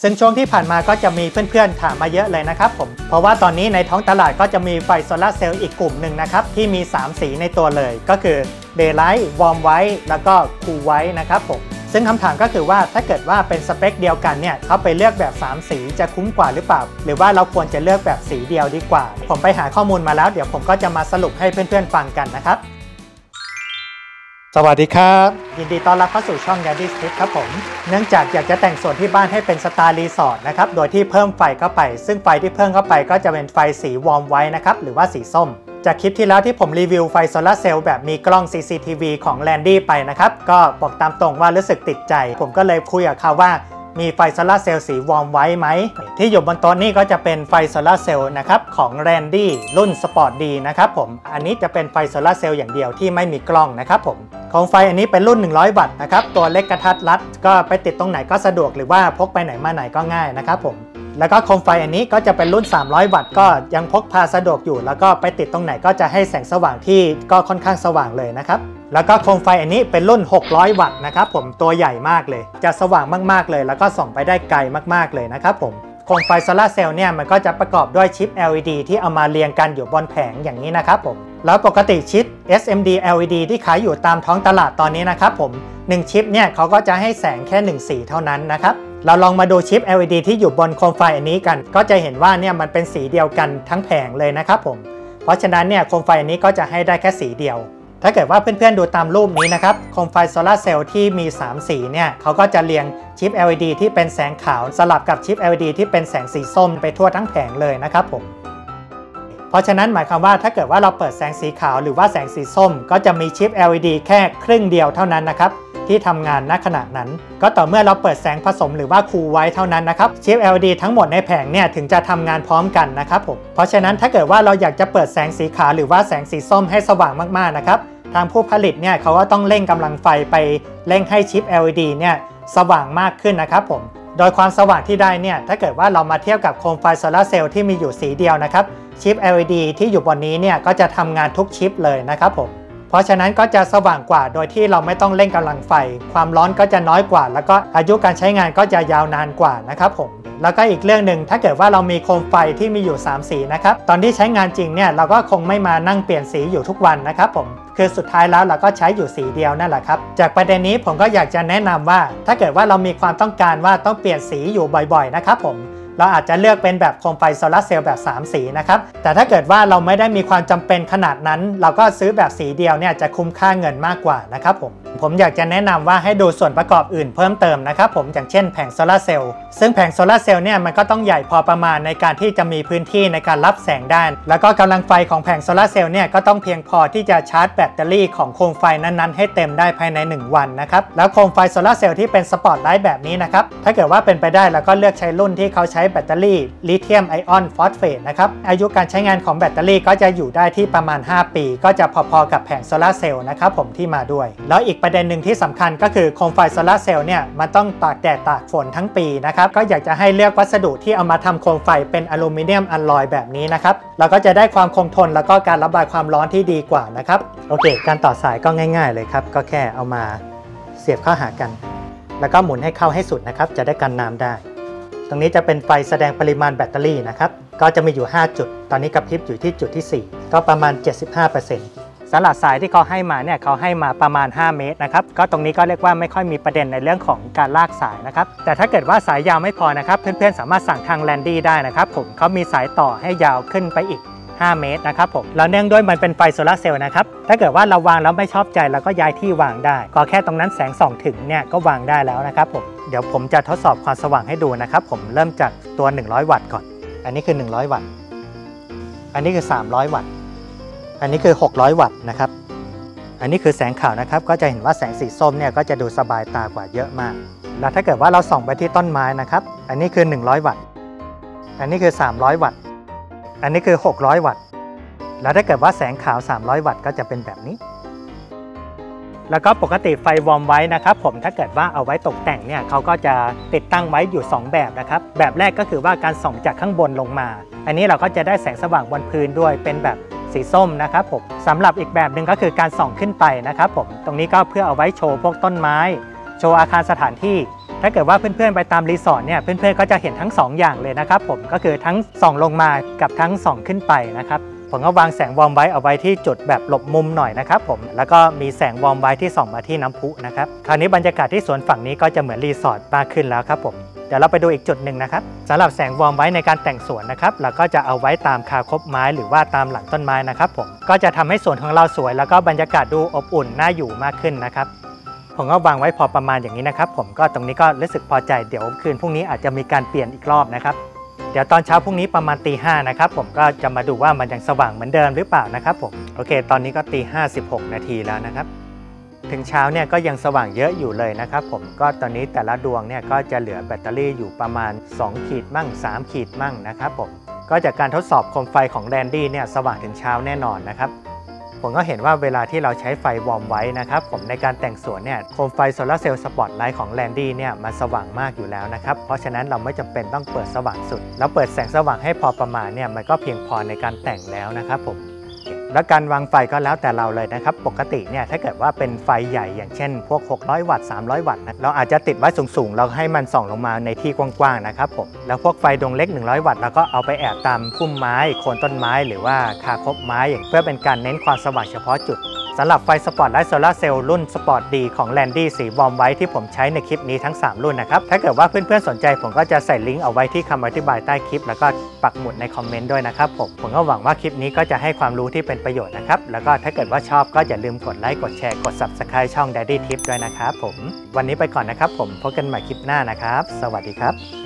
ซึ่งช่วงที่ผ่านมาก็จะมีเพื่อนๆถามมาเยอะเลยนะครับผมเพราะว่าตอนนี้ในท้องตลาดก็จะมีไฟโซลาเซลล์อีกกลุ่มหนึ่งนะครับที่มี 3 สีในตัวเลย ก็คือ Daylight Warm White แล้วก็ Cool White นะครับผมซึ่งคำถามก็คือว่าถ้าเกิดว่าเป็นสเปคเดียวกันเนี่ยเขาไปเลือกแบบ 3 สีจะคุ้มกว่าหรือเปล่า หรือว่าเราควรจะเลือกแบบสีเดียวดีกว่า ผมไปหาข้อมูลมาแล้ว เดี๋ยวผมก็จะมาสรุปให้เพื่อนๆฟังกันนะครับ สวัสดีครับ ยินดีต้อนรับเข้าสู่ช่อง Daddy Tip ครับผม เนื่องจากอยากจะแต่งสวนที่บ้านให้เป็นสไตล์รีสอร์ทนะครับ โดยที่เพิ่มไฟเข้าไป ซึ่งไฟที่เพิ่มเข้าไปก็จะเป็นไฟสี warm white นะครับ หรือว่าสีส้ม จากคลิปที่แล้วที่ผมรีวิวไฟโซลาเซลล์แบบมีกล้อง CCTV ของ Randy ไปนะครับ ก็บอกตามตรงว่ารู้สึกติดใจ ผมก็เลยคุยกับเขาว่า มีไฟโซลาเซลล์สี warm white ไหม ที่อยู่บนโต๊ะนี้ก็จะเป็นไฟโซลาเซลล์นะครับของ Randy รุ่น Sport D นะครับผม อันนี้จะเป็นไฟโซลาเซลล์อย่างเดียวที่ไม่มีกล้องนะครับผมโคมไฟอันนี้เป็นรุ่น 100 วัตต์นะครับ ตัวเล็กกระทัดรัด ก็ไปติดตรงไหนก็สะดวกหรือว่าพกไปไหนมาไหนก็ง่ายนะครับผมแล้วก็โคมไฟอันนี้ก็จะเป็นรุ่น 300 วัตต์ก็ยังพกพาสะดวกอยู่ แล้วก็ไปติดตรงไหนก็จะให้แสงสว่างที่ก็ค่อนข้างสว่างเลยนะครับ แล้วก็โคมไฟอันนี้เป็นรุ่น 600 วัตต์นะครับผมตัวใหญ่มากเลย จะสว่างมากๆเลย แล้วก็ส่องไปได้ไกลมากๆเลยนะครับผมโคมไฟโซลาเซลล์เนี่ยมันก็จะประกอบด้วยชิป LED ที่เอามาเรียงกันอยู่บนแผงอย่างนี้นะครับผมแล้วปกติชิป SMD LED ที่ขายอยู่ตามท้องตลาดตอนนี้นะครับผม1ชิปเนี่ยเขาก็จะให้แสงแค่ 1 สีเท่านั้นนะครับเราลองมาดูชิป LED ที่อยู่บนโคมไฟอันนี้กัน ก็จะเห็นว่าเนี่ยมันเป็นสีเดียวกันทั้งแผงเลยนะครับผมเพราะฉะนั้นเนี่ยโคมไฟอันนี้ก็จะให้ได้แค่สีเดียว ถ้าเกิดว่าเพื่อนๆดูตามรูปนี้นะครับโคมไฟโซลาเซลล์ที่มี 3 สีเนี่ยเขาก็จะเรียงชิป LED ที่เป็นแสงขาวสลับกับชิป LED ที่เป็นแสงสีส้มไปทั่วทั้งแผงเลยนะครับผมเพราะฉะนั้นหมายความว่าถ้าเกิดว่าเราเปิดแสงสีขาวหรือว่าแสงสีส้ม ก็จะมีชิป LED แค่ครึ่งเดียวเท่านั้นนะครับ ที่ทำงานณขณะนั้น ก็ต่อเมื่อเราเปิดแสงผสมหรือว่าคูลไว้เท่านั้นนะครับชิป LED ทั้งหมดในแผงเนี่ยถึงจะทำงานพร้อมกันนะครับผมเพราะฉะนั้นถ้าเกิดว่าเราอยากจะเปิดแสงสีขาวหรือว่าแสงสีส้มให้สว่างมากๆนะครับทางผู้ผลิตเนี่ยเขาก็ต้องเร่งกำลังไฟไปเร่งให้ชิป LED เนี่ยสว่างมากขึ้นนะครับผมโดยความสว่างที่ได้เนี่ยถ้าเกิดว่าเรามาเทียบกับโคมไฟโซลาร์เซลล์ที่มีอยู่สีเดียวนะครับชิป LED ที่อยู่บนนี้เนี่ยก็จะทำงานทุกชิปเลยนะครับผม เพราะฉะนั้นก็จะสว่างกว่าโดยที่เราไม่ต้องเร่งกำลังไฟ ความร้อนก็จะน้อยกว่า แล้วก็อายุการใช้งานก็จะยาวนานกว่านะครับผมแล้วก็อีกเรื่องหนึ่งถ้าเกิดว่าเรามีโคมไฟที่มีอยู่ 3 สีนะครับตอนที่ใช้งานจริงเนี่ยเราก็คงไม่มานั่งเปลี่ยนสีอยู่ทุกวันนะครับผมคือสุดท้ายแล้วเราก็ใช้อยู่สีเดียวนั่นแหละครับ จากประเด็นนี้ผมก็อยากจะแนะนำว่า ถ้าเกิดว่าเรามีความต้องการว่าต้องเปลี่ยนสีอยู่บ่อยๆนะครับผม เราอาจจะเลือกเป็นแบบโคมไฟโซลาร์เซลล์แบบ 3 สีนะครับ แต่ถ้าเกิดว่าเราไม่ได้มีความจำเป็นขนาดนั้น เราก็ซื้อแบบสีเดียวเนี่ยจะคุ้มค่าเงินมากกว่านะครับผม ผมอยากจะแนะนำว่าให้ดูส่วนประกอบอื่นเพิ่มเติมนะครับผมอย่างเช่นแผงโซลาร์เซลล์ซึ่งแผงโซลาร์เซลล์เนี่ยมันก็ต้องใหญ่พอประมาณในการที่จะมีพื้นที่ในการรับแสงได้แล้วก็กำลังไฟของแผงโซลาร์เซลล์เนี่ยก็ต้องเพียงพอที่จะชาร์จแบตเตอรี่ของโคมไฟนั้นๆ ให้เต็มได้ภายใน 1 วันนะครับแล้วโคมไฟโซลาร์เซลล์ที่เป็นสปอตไลท์แบบนี้นะครับถ้าเกิดว่าเป็นไปได้เราก็เลือกใช้รุ่นที่เขาใช้แบตเตอรี่ลิเธียมไอออนฟอสเฟตนะครับ อายุการใช้งานของแบตเตอรี่ก็จะอยู่ได้ที่ประมาณ 5 ปี ก็จะพอๆกับแผงโซลาร์เซลล์นะครับผมที่มาด้วย แล้วอีกประเด็นหนึ่งที่สำคัญก็คือโคมไฟโซลาร์เซลล์เนี่ยมันต้องตากแดดตากฝนทั้งปีนะครับ ก็อยากจะให้เลือกวัสดุที่เอามาทำโคมไฟเป็นอลูมิเนียมอลลอยแบบนี้นะครับ เราก็จะได้ความคงทนแล้วก็การระบายความร้อนที่ดีกว่านะครับ โอเค การต่อสายก็ง่าย ๆ เลยครับ ก็แค่เอามาเสียบเข้าหากัน แล้วก็หมุนให้เข้าให้สุดนะครับ จะได้กันน้ำได้ รงนี้จะเป็นไฟแสดงปริมาณแบตเตอรี่นะครับ ก็จะมีอยู่ 5 จุด ตอนนี้กระพริบอยู่ที่จุดที่ 4 ก็ประมาณ 75%สำหรับสายที่เขาให้มาเนี่ยเขาให้มาประมาณ 5 เมตรนะครับ ก็ตรงนี้ก็เรียกว่าไม่ค่อยมีประเด็นในเรื่องของการลากสายนะครับ แต่ถ้าเกิดว่าสายยาวไม่พอนะครับ เพื่อนๆสามารถสั่งทางแลนดี้ได้นะครับผมเขามีสายต่อให้ยาวขึ้นไปอีก 5 เมตรนะครับผมแล้วเนื่องด้วยมันเป็นไฟโซลาร์เซลล์นะครับ ถ้าเกิดว่าเราวางแล้วไม่ชอบใจเราก็ย้ายที่วางได้ก็แค่ตรงนั้นแสงส่องถึงเนี่ยก็วางได้แล้วนะครับผม เดี๋ยวผมจะทดสอบความสว่างให้ดูนะครับผมเริ่มจากตัว 100 วัตต์ก่อน อันนี้คือ 100 วัตต์ อันนี้คือ 300 วัตต์ อันนี้คือ 600 วัตต์นะครับ อันนี้คือแสงขาวนะครับ ก็จะเห็นว่าแสงสีส้มเนี่ยก็จะดูสบายตากว่าเยอะมาก แล้วถ้าเกิดว่าเราส่องไปที่ต้นไม้นะครับ อันนี้คือ 100 วัตต์ อันนี้คือ 300 วัตต์ อันนี้คือ 600 วัตต์ แล้วถ้าเกิดว่าแสงขาว 300 วัตต์ก็จะเป็นแบบนี้ แล้วก็ปกติไฟวอร์มไว้นะครับ ผมถ้าเกิดว่าเอาไว้ตกแต่งเนี่ยเขาก็จะติดตั้งไว้อยู่ 2 แบบนะครับ แบบแรกก็คือว่าการส่องจากข้างบนลงมา อันนี้เราก็จะได้แสงสว่างบนพื้นด้วยเป็นแบบสีส้มนะครับผมสำหรับอีกแบบหนึ่งก็คือการส่องขึ้นไปนะครับผมตรงนี้ก็เพื่อเอาไว้โชว์พวกต้นไม้ โชว์อาคารสถานที่ ถ้าเกิดว่าเพื่อนๆไปตามรีสอร์ทเนี่ยเพื่อนๆก็จะเห็นทั้ง 2 อย่างเลยนะครับผมก็คือทั้งส่องลงมากับทั้งส่องขึ้นไปนะครับผมก็วางแสง warm white เอาไว้ที่จุดแบบหลบมุมหน่อยนะครับผมแล้วก็มีแสง warm white ที่ส่องมาที่น้ำพุนะครับคราวนี้บรรยากาศที่สวนฝั่งนี้ก็จะเหมือนรีสอร์ทมากขึ้นแล้วครับผมเดี๋ยวเราไปดูอีกจุดหนึ่งนะครับสำหรับแสงวอร์มไว้ในการแต่งสวนนะครับเราก็จะเอาไว้ตามคาคบไม้หรือว่าตามหลังต้นไม้นะครับผมก็จะทำให้สวนของเราสวย แล้วก็บรรยากาศดูอบอุ่นน่าอยู่มากขึ้นนะครับ ผมก็วางไว้พอประมาณอย่างนี้นะครับ ผมก็ตรงนี้ก็รู้สึกพอใจเดี๋ยวคืนพรุ่งนี้อาจจะมีการเปลี่ยนอีกรอบนะครับ เดี๋ยวตอนเช้าพรุ่งนี้ประมาณตีห้านะครับผมก็จะมาดูว่ามันยังสว่างเหมือนเดิมหรือเปล่านะครับผมโอเค ตอนนี้ก็ตีห้าสิบหกนาทีแล้วนะครับ ถึงเช้าเนี่ยก็ยังสว่างเยอะอยู่เลยนะครับผมก็ตอนนี้แต่ละดวงเนี่ยก็จะเหลือแบตเตอรี่อยู่ประมาณ 2 ขีดมั่ง 3 ขีดมั่งนะครับผมก็จากการทดสอบโคมไฟของ Randy เนี่ยสว่างถึงเช้าแน่นอนนะครับ ผมก็เห็นว่าเวลาที่เราใช้ไฟ warm white นะครับ ผมในการแต่งสวนเนี่ยโคมไฟโซลาเซลล์สปอตไลท์ของ Randy เนี่ยมันสว่างมากอยู่แล้วนะครับ เพราะฉะนั้นเราไม่จำเป็นต้องเปิดสว่างสุด แล้วเปิดแสงสว่างให้พอประมาณเนี่ยมันก็เพียงพอในการแต่งแล้วนะครับผม และการวางไฟก็แล้วแต่เราเลยนะครับ ปกติเนี่ยถ้าเกิดว่าเป็นไฟใหญ่อย่างเช่น พวก 600 วัตต์ 300 วัตต์นะเราอาจจะติดไว้สูงๆ เราให้มันส่องลงมาในที่กว้างๆนะครับผมแล้วพวกไฟดวงเล็ก 100 วัตต์เราก็เอาไปแอบตามพุ่มไม้โคนต้นไม้ หรือว่าคาคบไม้อย่างเพื่อเป็นการเน้นความสว่างเฉพาะจุด สำหรับไฟสปอตไลท์โซลาเซลล์รุ่น Sport D ของ Randy สี warm white ที่ผมใช้ในคลิปนี้ทั้ง 3 รุ่นนะครับ ถ้าเกิดว่าเพื่อนๆสนใจผมก็จะใส่ลิงก์เอาไว้ที่คำอธิบายใต้คลิป แล้วก็ปักหมุดในคอมเมนต์ด้วยนะครับผมผมก็หวังว่าคลิปนี้ก็จะให้ความรู้ที่เป็นประโยชน์นะครับ แล้วก็ถ้าเกิดว่าชอบก็อย่าลืมกดไลค์กดแชร์กด Subscribe ช่อง Daddy Tip ด้วยนะครับผมวันนี้ไปก่อนนะครับผมพบกันใหม่คลิปหน้านะครับ สวัสดีครับ